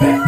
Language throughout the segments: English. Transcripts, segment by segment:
Yeah.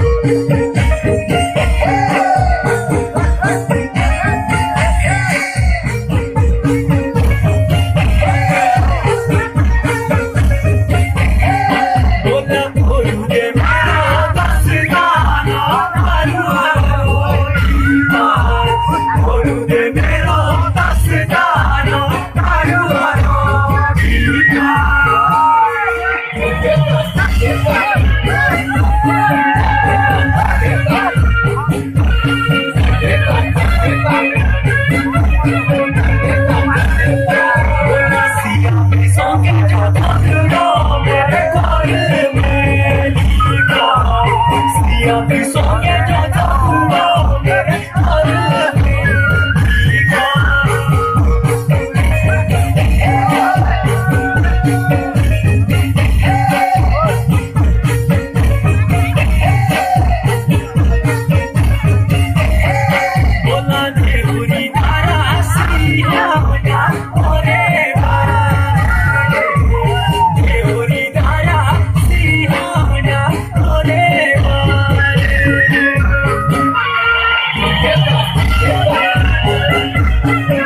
Thank you.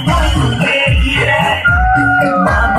Mama, where you?